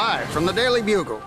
Live from the Daily Bugle.